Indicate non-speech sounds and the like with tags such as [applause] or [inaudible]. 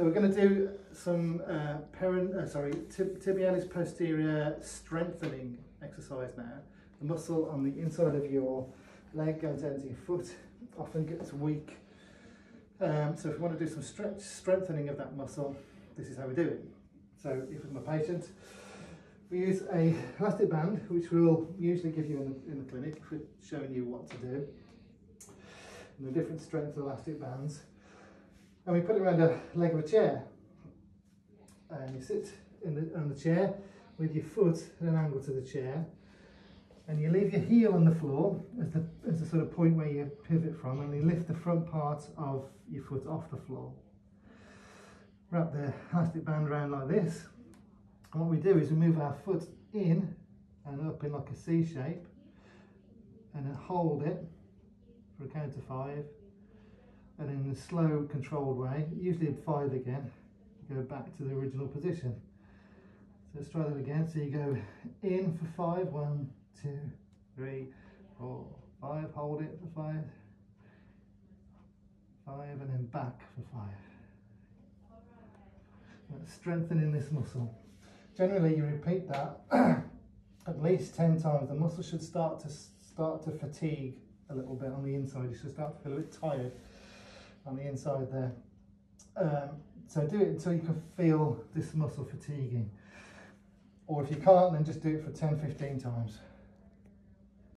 So we're going to do some uh, uh, sorry, tib tibialis posterior strengthening exercise now. The muscle on the inside of your leg goes down to your foot, often gets weak. Um, so if we want to do some stretch, strengthening of that muscle, this is how we do it. So if it's my patient, we use a elastic band, which we'll usually give you in the, in the clinic if we're showing you what to do. And the different strength elastic bands. And we put it around a leg of a chair. And you sit in the, on the chair with your foot at an angle to the chair. And you leave your heel on the floor as the, as the sort of point where you pivot from. And you lift the front part of your foot off the floor. Wrap the elastic band around like this and what we do is we move our foot in and up in like a C shape and then hold it for a count of five and in a slow controlled way, usually at five again, go back to the original position. So let's try that again. So you go in for five, one, two, three, four, five, hold it for five, five and then back for five. That's strengthening this muscle. Generally, you repeat that [clears throat] at least 10 times. The muscle should start to start to fatigue a little bit on the inside. You should start to feel a bit tired on the inside there. Um, so do it until you can feel this muscle fatiguing. Or if you can't, then just do it for 10, 15 times.